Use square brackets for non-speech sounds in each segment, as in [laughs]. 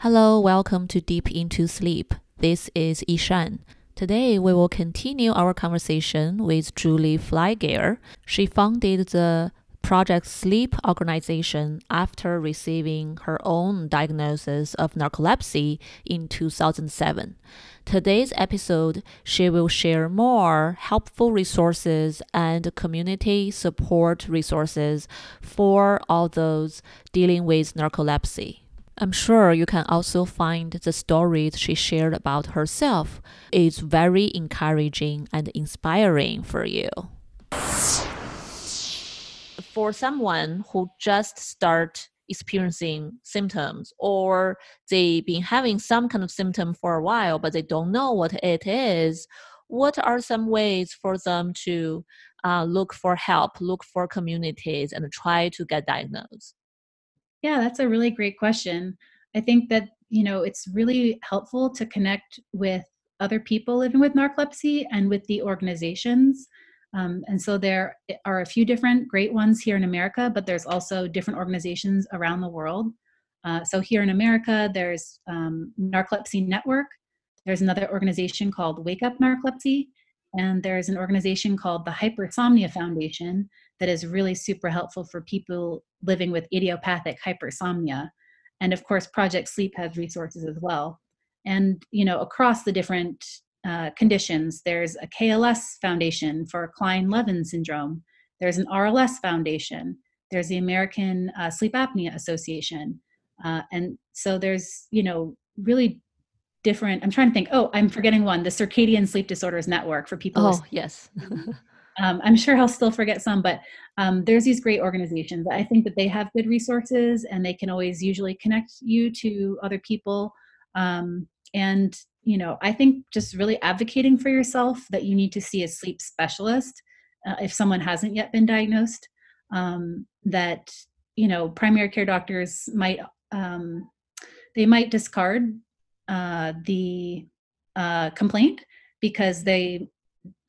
Hello, welcome to Deep Into Sleep. This is Yishan. Today, we will continue our conversation with Julie Flygare. She founded the Project Sleep organization after receiving her own diagnosis of narcolepsy in 2007. Today's episode, she will share more helpful resources and community support resources for all those dealing with narcolepsy. I'm sure you can also find the stories she shared about herself. is very encouraging and inspiring for you. For someone who just start experiencing symptoms or they've been having some kind of symptom for a while but they don't know what it is, what are some ways for them to uh, look for help, look for communities, and try to get diagnosed? Yeah, that's a really great question. I think that, you know, it's really helpful to connect with other people living with narcolepsy and with the organizations. Um, and so there are a few different great ones here in America, but there's also different organizations around the world. Uh, so here in America, there's um, Narcolepsy Network. There's another organization called Wake Up Narcolepsy. And there's an organization called the Hypersomnia Foundation that is really super helpful for people living with idiopathic hypersomnia. And of course, Project Sleep has resources as well. And you know, across the different uh, conditions, there's a KLS Foundation for Kleine-Levin syndrome. There's an RLS Foundation. There's the American uh, Sleep Apnea Association. Uh, and so there's you know really different. I'm trying to think. Oh, I'm forgetting one. The Circadian Sleep Disorders Network for people. Oh, yes. [laughs] um, I'm sure I'll still forget some, but um, there's these great organizations. I think that they have good resources and they can always usually connect you to other people. Um, and, you know, I think just really advocating for yourself that you need to see a sleep specialist uh, if someone hasn't yet been diagnosed, um, that, you know, primary care doctors might, um, they might discard uh, the uh, complaint because they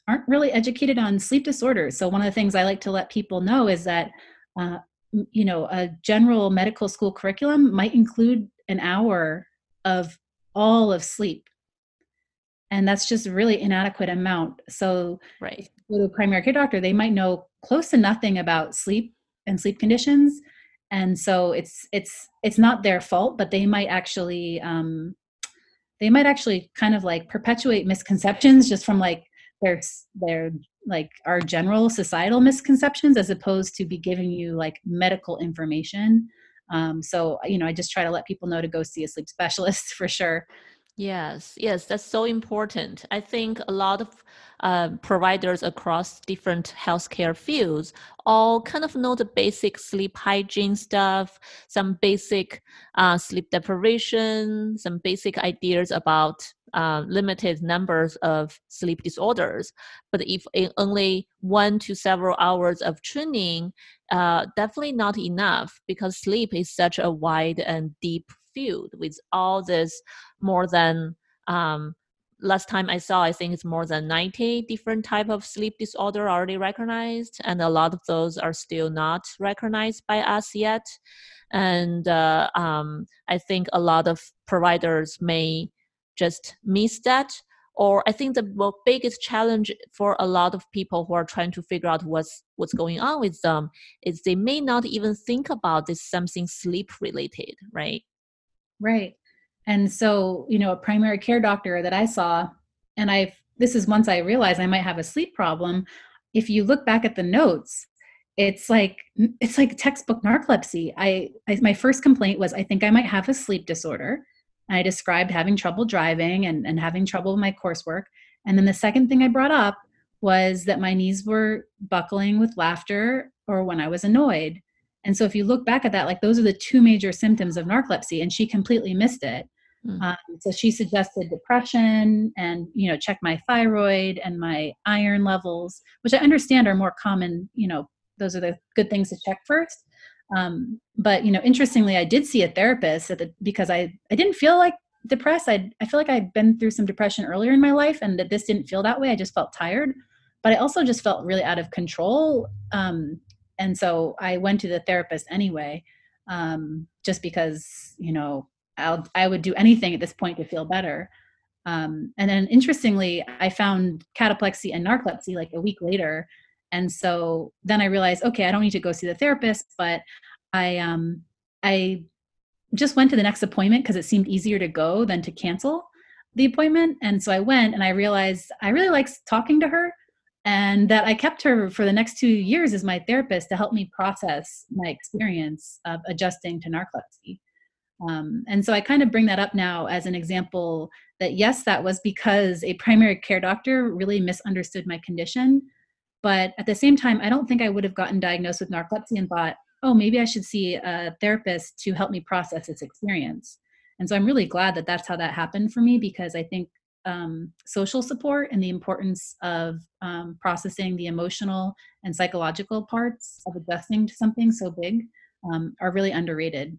aren't really educated on sleep disorders. So one of the things I like to let people know is that uh, you know a general medical school curriculum might include an hour of all of sleep. And that's just a really inadequate amount. So right. if you go to a primary care doctor they might know close to nothing about sleep and sleep conditions. And so it's it's it's not their fault but they might actually um, they might actually kind of like perpetuate misconceptions just from like their their like our general societal misconceptions as opposed to be giving you like medical information. Um, so you know i just try to let people know to go see a sleep specialist [laughs] for sure Yes, yes, that's so important. I think a lot of uh, providers across different healthcare fields all kind of know the basic sleep hygiene stuff, some basic uh, sleep deprivation, some basic ideas about uh, limited numbers of sleep disorders. But if only one to several hours of training, uh, definitely not enough because sleep is such a wide and deep with all this more than um, last time I saw, I think it's more than 90 different type of sleep disorder already recognized, and a lot of those are still not recognized by us yet. And uh, um, I think a lot of providers may just miss that. Or I think the biggest challenge for a lot of people who are trying to figure out what's what's going on with them is they may not even think about this something sleep related, right? Right. And so, you know, a primary care doctor that I saw, and I've, this is once I realized I might have a sleep problem. If you look back at the notes, it's like it's like textbook narcolepsy. I, I my first complaint was I think I might have a sleep disorder. I described having trouble driving and, and having trouble with my coursework. And then the second thing I brought up was that my knees were buckling with laughter or when I was annoyed. And so if you look back at that, like those are the two major symptoms of narcolepsy, and she completely missed it. Mm. Um, so she suggested depression and you know check my thyroid and my iron levels, which I understand are more common. You know those are the good things to check first. Um, but you know interestingly, I did see a therapist the, because I I didn't feel like depressed. I I feel like I'd been through some depression earlier in my life, and that this didn't feel that way. I just felt tired, but I also just felt really out of control. Um, and so I went to the therapist anyway, um, just because you know I'll, I would do anything at this point to feel better. Um, and then interestingly, I found cataplexy and narcolepsy like a week later. And so then I realized, okay, I don't need to go see the therapist, but I, um, I just went to the next appointment because it seemed easier to go than to cancel the appointment. And so I went and I realized I really liked talking to her and that I kept her for the next two years as my therapist to help me process my experience of adjusting to narcolepsy. Um, and so I kind of bring that up now as an example that yes, that was because a primary care doctor really misunderstood my condition. But at the same time, I don't think I would have gotten diagnosed with narcolepsy and thought, oh, maybe I should see a therapist to help me process this experience. And so I'm really glad that that's how that happened for me because I think um, social support and the importance of um, processing the emotional and psychological parts of adjusting to something so big um, are really underrated.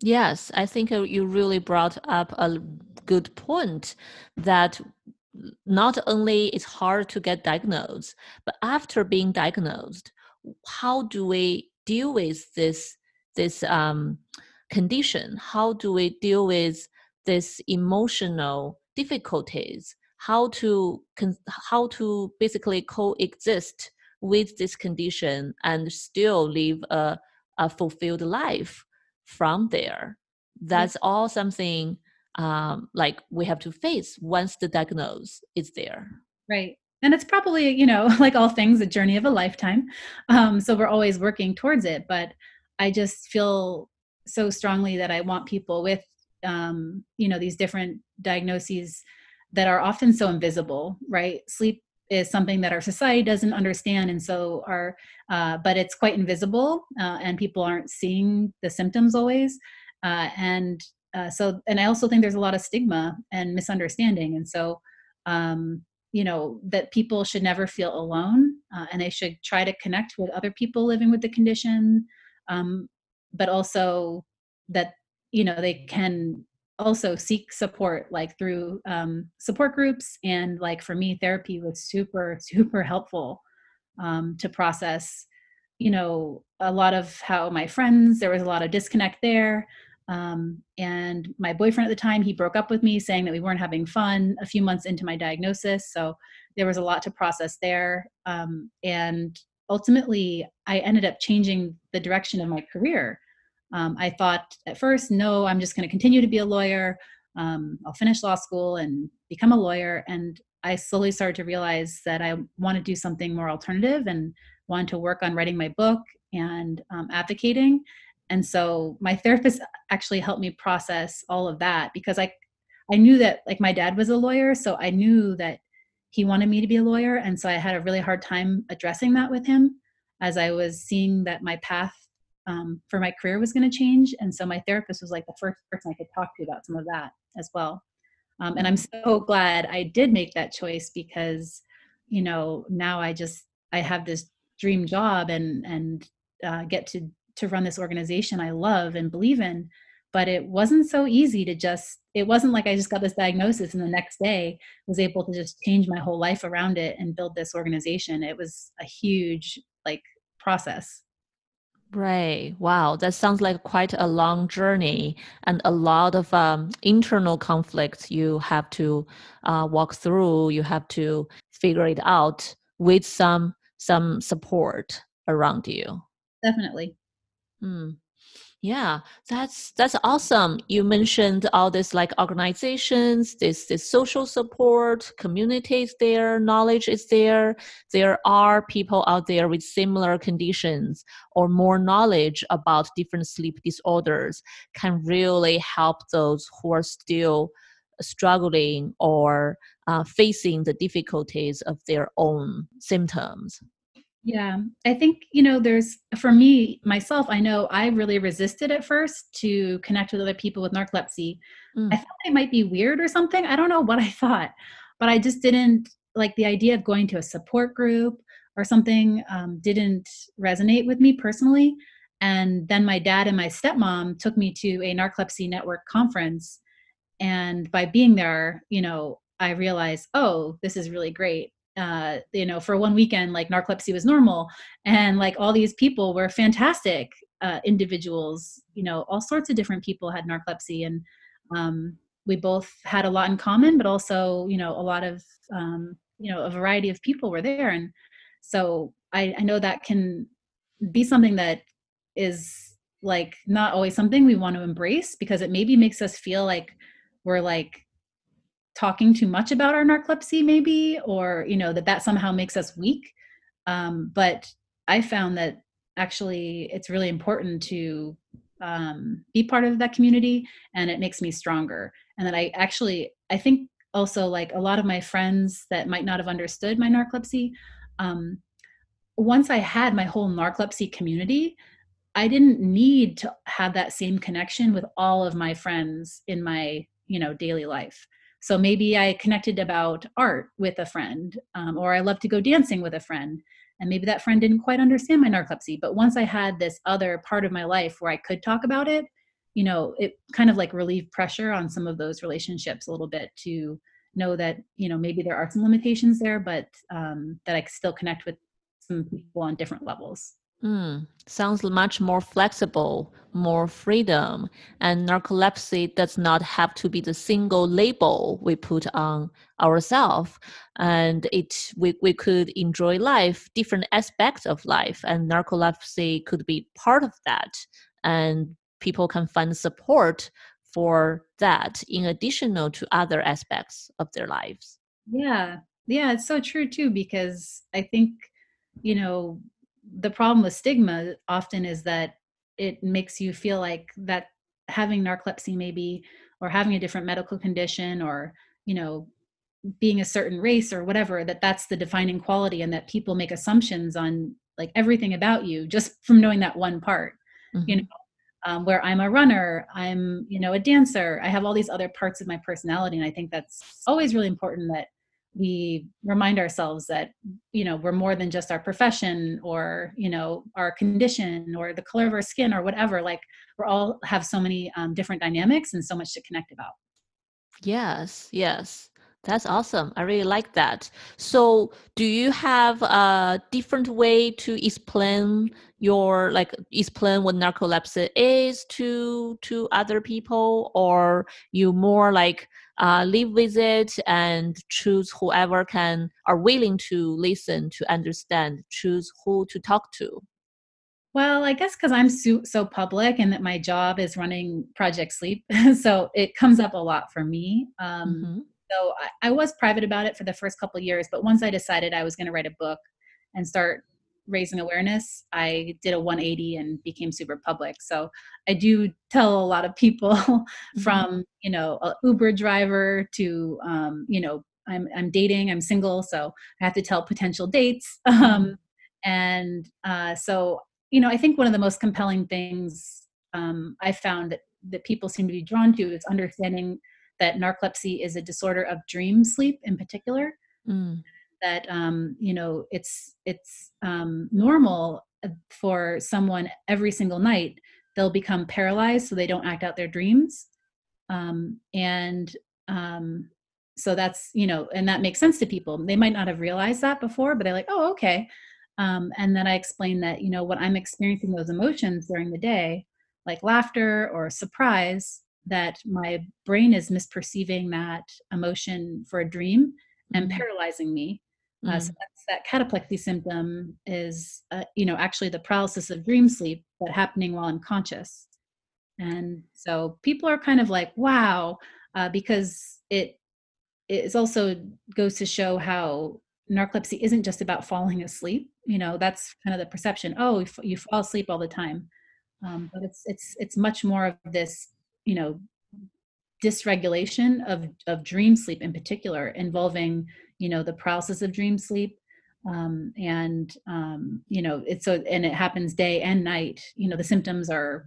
Yes, I think uh, you really brought up a good point that not only it's hard to get diagnosed, but after being diagnosed, how do we deal with this this um, condition? How do we deal with this emotional difficulties? How to how to basically coexist with this condition and still live a, a fulfilled life? from there. That's mm-hmm. all something um, like we have to face once the diagnosis is there. Right. And it's probably, you know, [laughs] like all things, a journey of a lifetime. Um, so we're always working towards it. But I just feel so strongly that I want people with, um, you know, these different diagnoses that are often so invisible, right? Sleep is something that our society doesn't understand and so our uh, but it's quite invisible uh, and people aren't seeing the symptoms always uh, and uh, so and i also think there's a lot of stigma and misunderstanding and so um, you know that people should never feel alone uh, and they should try to connect with other people living with the condition um, but also that you know they can also seek support like through um, support groups and like for me therapy was super [laughs] super helpful um, to process you know a lot of how my friends there was a lot of disconnect there um, and my boyfriend at the time he broke up with me saying that we weren't having fun a few months into my diagnosis so there was a lot to process there um, and ultimately i ended up changing the direction of my career um, I thought at first, no, I'm just going to continue to be a lawyer. Um, I'll finish law school and become a lawyer. And I slowly started to realize that I want to do something more alternative and wanted to work on writing my book and um, advocating. And so my therapist actually helped me process all of that because I, I knew that like my dad was a lawyer, so I knew that he wanted me to be a lawyer, and so I had a really hard time addressing that with him as I was seeing that my path um, for my career was going to change. And so my therapist was like the first person I could talk to about some of that as well. Um, and I'm so glad I did make that choice because, you know, now I just I have this dream job and and uh, get to to run this organization I love and believe in. But it wasn't so easy to just. It wasn't like I just got this diagnosis and the next day was able to just change my whole life around it and build this organization. It was a huge like process. Right. Wow. That sounds like quite a long journey and a lot of um, internal conflicts you have to uh, walk through. You have to figure it out with some some support around you. Definitely. Hmm. Yeah, that's that's awesome. You mentioned all this like organizations, this this social support, communities there, knowledge is there. There are people out there with similar conditions or more knowledge about different sleep disorders can really help those who are still struggling or uh, facing the difficulties of their own symptoms. Yeah, I think, you know, there's for me, myself, I know I really resisted at first to connect with other people with narcolepsy. Mm. I thought it might be weird or something. I don't know what I [laughs] thought, but I just didn't like the idea of going to a support group or something um, didn't resonate with me personally. And then my dad and my stepmom took me to a narcolepsy network conference. And by being there, you know, I realized, oh, this is really great uh, you know, for one weekend, like narcolepsy was normal, and like all these people were fantastic uh, individuals you know all sorts of different people had narcolepsy and um, we both had a lot in common but also you know a lot of um, you know a variety of people were there and so I, I know that can be something that is like not always something we want to embrace because it maybe makes us feel like we're like talking too much about our narcolepsy maybe or you know that that somehow makes us weak. Um, but i found that actually it's really important to um, be part of that community and it makes me stronger. And that i actually i think also like a lot of my friends that might not have understood my narcolepsy um, once i had my whole narcolepsy community i didn't need to have that same connection with all of my friends in my you know daily life so maybe i connected about art with a friend um, or i love to go dancing with a friend and maybe that friend didn't quite understand my narcolepsy but once i had this other part of my life where i could talk about it you know it kind of like relieved pressure on some of those relationships a little bit to know that you know maybe there are some limitations there but um, that i still connect with some people on different levels Mm, sounds much more flexible, more freedom. And narcolepsy does not have to be the single label we put on ourselves. And it we, we could enjoy life, different aspects of life. And narcolepsy could be part of that. And people can find support for that in addition to other aspects of their lives. Yeah. Yeah, it's so true too, because I think, you know, the problem with stigma often is that it makes you feel like that having narcolepsy maybe or having a different medical condition or you know being a certain race or whatever that that's the defining quality and that people make assumptions on like everything about you just from knowing that one part mm-hmm. you know um, where i'm a runner i'm you know a dancer i have all these other parts of my personality and i think that's always really important that we remind ourselves that you know we're more than just our profession or you know our condition or the color of our skin or whatever like we're all have so many um, different dynamics and so much to connect about. Yes yes. That's awesome. I really like that. So do you have a different way to explain your like explain what narcolepsy is to to other people or you more like uh, live with it and choose whoever can are willing to listen to understand choose who to talk to well i guess because i'm so, so public and that my job is running project sleep [laughs] so it comes up a lot for me um, mm-hmm. so I, I, was private about it for the first couple years but once i decided i was going to write a book and start raising awareness, I did a 180 and became super public. So I do tell a lot of people [laughs] mm-hmm. from, you know, a Uber driver to, um, you know, I'm, I'm dating, I'm single, so I have to tell potential dates. [laughs] Mm-hmm. Um, and uh, so, you know, I think one of the most compelling things um, I found that, that people seem to be drawn to is understanding that narcolepsy is a disorder of dream sleep in particular. Mm that um, you know it's it's um, normal uh, for someone every single night they'll become paralyzed so they don't act out their dreams. Um, and um, so that's you know and that makes sense to people. They might not have realized that before but they're like oh okay. Um, and then i explain that you know when i'm experiencing those emotions during the day like laughter or surprise that my brain is misperceiving that emotion for a dream and mm-hmm. paralyzing me uh, so mm. that cataplexy symptom is, uh, you know, actually the paralysis of dream sleep, but happening while unconscious. And so people are kind of like, wow, uh, because it it also goes to show how narcolepsy isn't just about falling asleep. You know, that's kind of the perception. Oh, you fall asleep all the time, um, but it's it's it's much more of this, you know, dysregulation of of dream sleep in particular, involving you know the paralysis of dream sleep um, and um, you know it's so and it happens day and night you know the symptoms are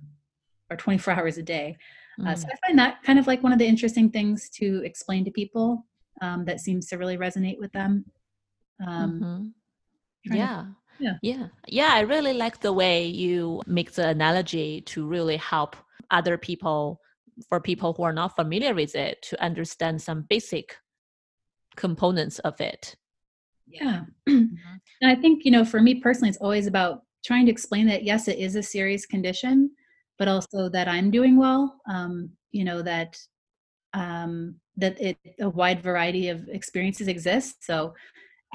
are 24 hours a day mm. uh, so mm. i find that kind of like one of the interesting things to explain to people um, that seems to really resonate with them um, mm-hmm. yeah yeah yeah yeah i really like the way you make the analogy to really help other people for people who are not familiar with it to understand some basic components of it yeah mm-hmm. [clears throat] and i think you know for me personally it's always about trying to explain that yes, it is a serious condition, but also that I'm doing well. Um, you know that um, that it a wide variety of experiences exist. So,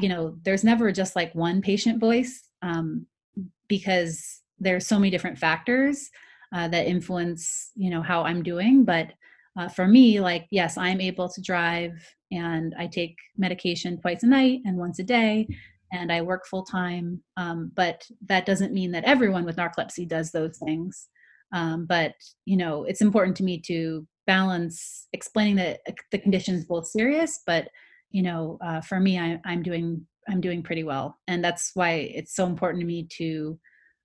you know, there's never just like one patient voice um, because there's so many different factors uh, that influence you know how I'm doing. But uh, for me, like yes, I'm able to drive and I take medication twice a night and once a day, and I work full time. Um, but that doesn't mean that everyone with narcolepsy does those things. Um, but you know, it's important to me to balance explaining that the condition is both serious, but you know, uh, for me, I, I'm doing I'm doing pretty well, and that's why it's so important to me to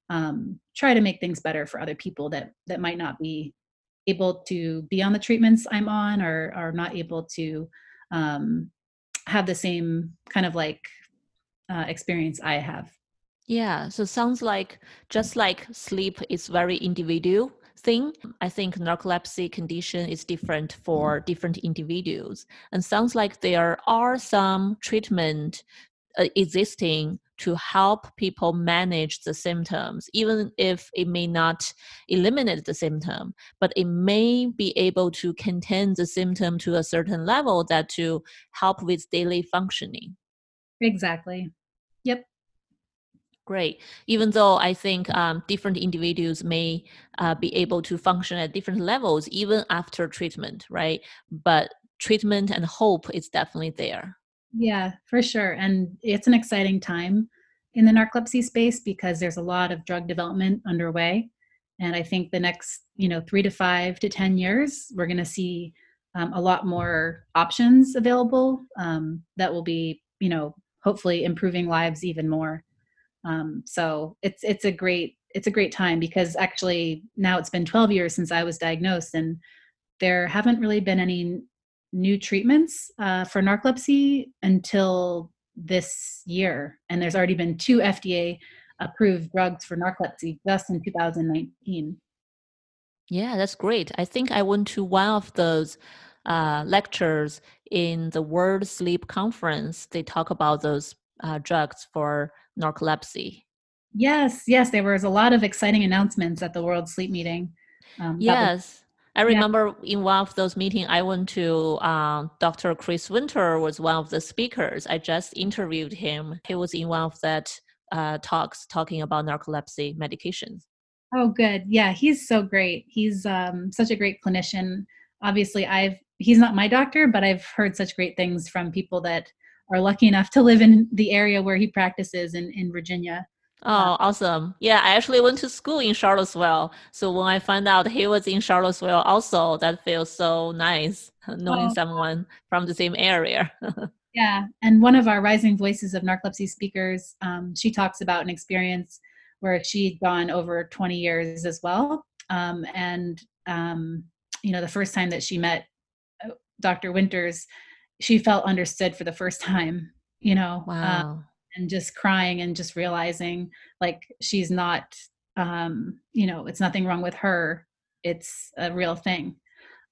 um, try to make things better for other people that that might not be able to be on the treatments I'm on, or are not able to um, have the same kind of like uh, experience I have. Yeah, so sounds like just like sleep is very individual thing. I think narcolepsy condition is different for different individuals, and sounds like there are some treatment uh, existing to help people manage the symptoms, even if it may not eliminate the symptom, but it may be able to contain the symptom to a certain level that to help with daily functioning. Exactly. Yep. Great. Even though I think um, different individuals may uh, be able to function at different levels even after treatment, right? But treatment and hope is definitely there. Yeah, for sure. And it's an exciting time in the narcolepsy space because there's a lot of drug development underway. And I think the next, you know, three to five to 10 years, we're going to see um, a lot more options available um, that will be, you know, hopefully improving lives even more. Um, so it's it's a great it's a great time because actually now it's been 12 years since I was diagnosed and there haven't really been any new treatments uh, for narcolepsy until this year, and there's already been two FDA approved drugs for narcolepsy just in 2019. Yeah, that's great. I think I went to one of those uh, lectures in the World Sleep Conference. They talk about those uh, drugs for narcolepsy. Yes, yes, there was a lot of exciting announcements at the World Sleep Meeting. Um, yes. I remember yeah. in one of those meetings, I went to um, Dr. Chris Winter was one of the speakers. I just interviewed him. He was in one of that uh, talks talking about narcolepsy medications. Oh, good. Yeah, he's so great. He's um, such a great clinician. Obviously, I've he's not my doctor, but I've heard such great things from people that are lucky enough to live in the area where he practices in in Virginia. Oh, awesome. Yeah, I actually went to school in Charlottesville. So when I found out he was in Charlottesville also, that feels so nice [laughs] knowing oh. someone from the same area. [laughs] yeah. And one of our Rising Voices of Narcolepsy speakers, um, she talks about an experience where she'd gone over 20 years as well. Um, and, um, you know, the first time that she met uh, Dr. Winters, she felt understood for the first time, you know. Uh, wow and just crying and just realizing like she's not um you know it's nothing wrong with her it's a real thing.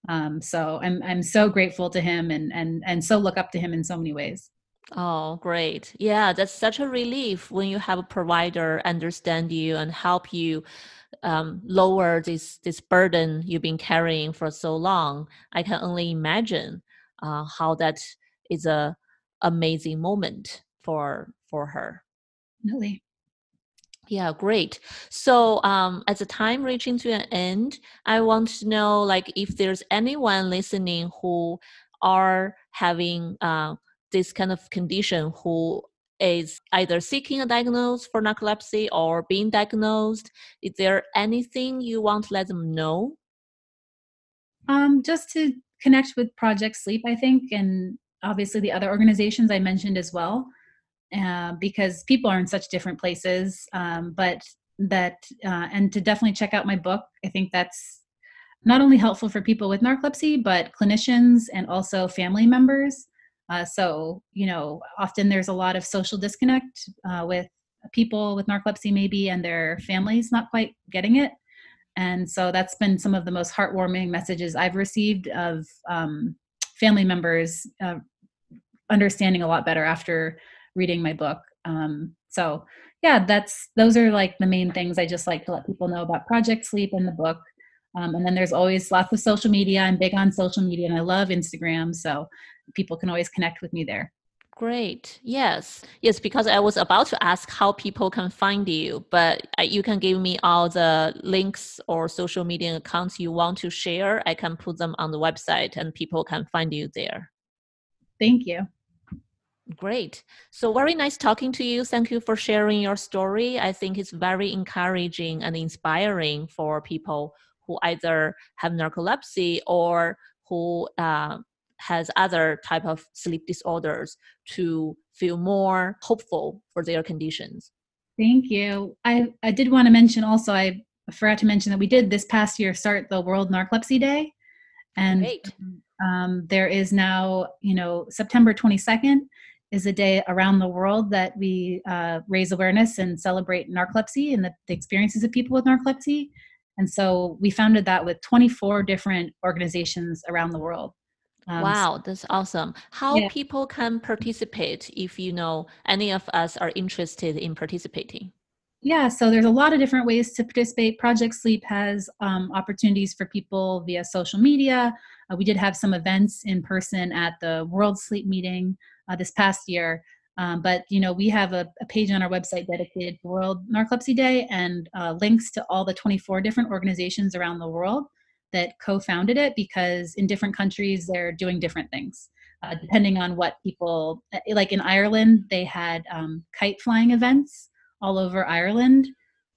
Um so i'm i'm so grateful to him and and and so look up to him in so many ways. Oh great. Yeah that's such a relief when you have a provider understand you and help you um, lower this this burden you've been carrying for so long. I can only imagine uh, how that is a amazing moment for for her. Really? Yeah, great. So, um, as the time reaching to an end, I want to know, like, if there's anyone listening who are having uh, this kind of condition, who is either seeking a diagnosis for narcolepsy or being diagnosed. Is there anything you want to let them know? Um, just to connect with Project Sleep, I think, and obviously the other organizations I mentioned as well uh, because people are in such different places. Um, but that, uh, and to definitely check out my book. I think that's not only helpful for people with narcolepsy, but clinicians and also family members. Uh, so, you know, often there's a lot of social disconnect uh, with people with narcolepsy, maybe, and their families not quite getting it. And so that's been some of the most heartwarming messages I've received of um, family members uh, understanding a lot better after reading my book. Um, so, yeah, that's those are like the main things I just like to let people know about Project Sleep and the book. Um, and then there's always lots of social media. I'm big on social media and I love Instagram. So people can always connect with me there. Great. Yes. Yes, because I was about to ask how people can find you, but you can give me all the links or social media accounts you want to share. I can put them on the website and people can find you there. Thank you. Great. So, very nice talking to you. Thank you for sharing your story. I think it's very encouraging and inspiring for people who either have narcolepsy or who uh, has other type of sleep disorders to feel more hopeful for their conditions. Thank you. I, I did want to mention also, I forgot to mention that we did this past year start the World Narcolepsy Day. And um, there is now, you know, September 22nd is a day around the world that we uh, raise awareness and celebrate narcolepsy and the, the, experiences of people with narcolepsy. And so we founded that with 24 different organizations around the world. Um, wow, that's awesome. How yeah. people can participate if you know any of us are interested in participating? Yeah, so there's a lot of different ways to participate. Project Sleep has um, opportunities for people via social media. Uh, we did have some events in person at the World Sleep Meeting uh, this past year. Um, but you know, we have a, a, page on our website dedicated to World Narcolepsy Day and uh, links to all the 24 different organizations around the world that co-founded it because in different countries they're doing different things uh, depending on what people uh, like in ireland they had um, kite flying events all over ireland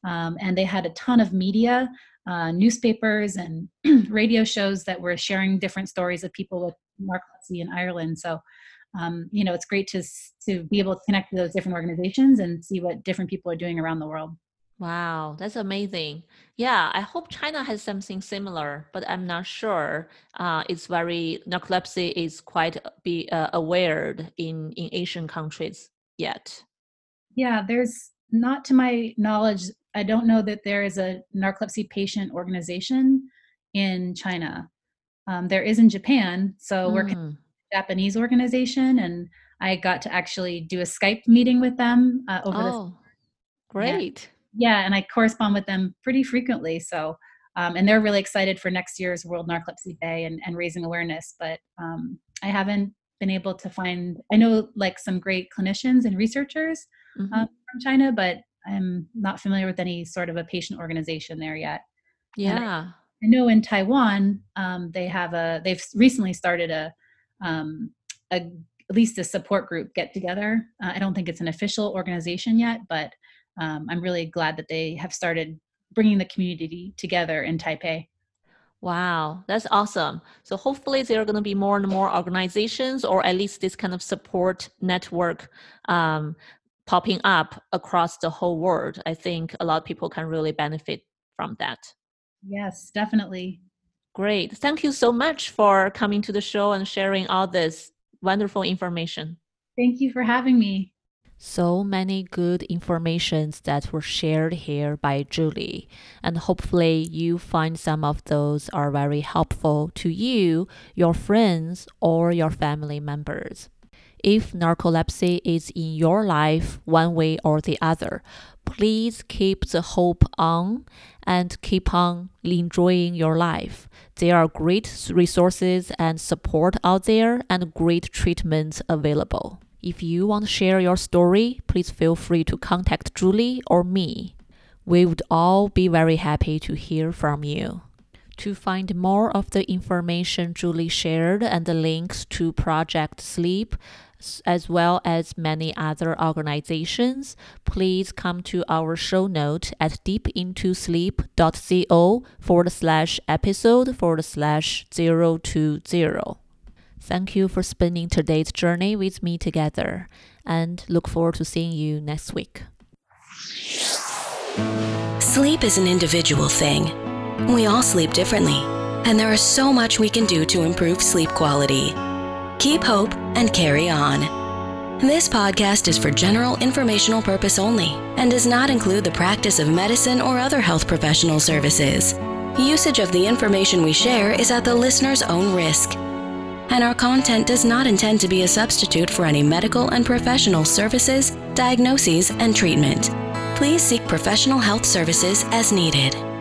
um, and they had a ton of media uh, newspapers and [clears throat] radio shows that were sharing different stories of people with narcolepsy in ireland so um, you know it's great to to be able to connect to those different organizations and see what different people are doing around the world Wow, that's amazing. Yeah, I hope China has something similar, but I'm not sure. Uh, it's very narcolepsy is quite be uh, aware in in Asian countries yet. Yeah, there's not to my knowledge. I don't know that there is a narcolepsy patient organization in China. Um, there is in Japan, so mm. we're a Japanese organization, and I got to actually do a Skype meeting with them uh, over. Oh, great! Yeah yeah, and I correspond with them pretty frequently. So, um, and they're really excited for next year's World Narcolepsy Day and, and raising awareness. But um, I haven't been able to find. I know like some great clinicians and researchers mm-hmm. uh, from China, but I'm not familiar with any sort of a patient organization there yet. Yeah, I, I, know in Taiwan um, they have a. They've recently started a um, a at least a support group get together. Uh, I don't think it's an official organization yet, but um, I'm really glad that they have started bringing the community together in Taipei. Wow, that's awesome. So hopefully there are going to be more and more organizations, or at least this kind of support network um, popping up across the whole world. I think a lot of people can really benefit from that. Yes, definitely. Great. Thank you so much for coming to the show and sharing all this wonderful information. Thank you for having me. So many good informations that were shared here by Julie, and hopefully you find some of those are very helpful to you, your friends, or your family members. If narcolepsy is in your life one way or the other, please keep the hope on and keep on enjoying your life. There are great resources and support out there and great treatments available. If you want to share your story, please feel free to contact Julie or me. We would all be very happy to hear from you. To find more of the information Julie shared and the links to Project Sleep, as well as many other organizations, please come to our show note at deepintosleep.co forward slash episode forward slash 020. Thank you for spending today's journey with me together and look forward to seeing you next week. Sleep is an individual thing. We all sleep differently, and there is so much we can do to improve sleep quality. Keep hope and carry on. This podcast is for general informational purpose only and does not include the practice of medicine or other health professional services. Usage of the information we share is at the listener's own risk and our content does not intend to be a substitute for any medical and professional services, diagnoses, and treatment. please seek professional health services as needed.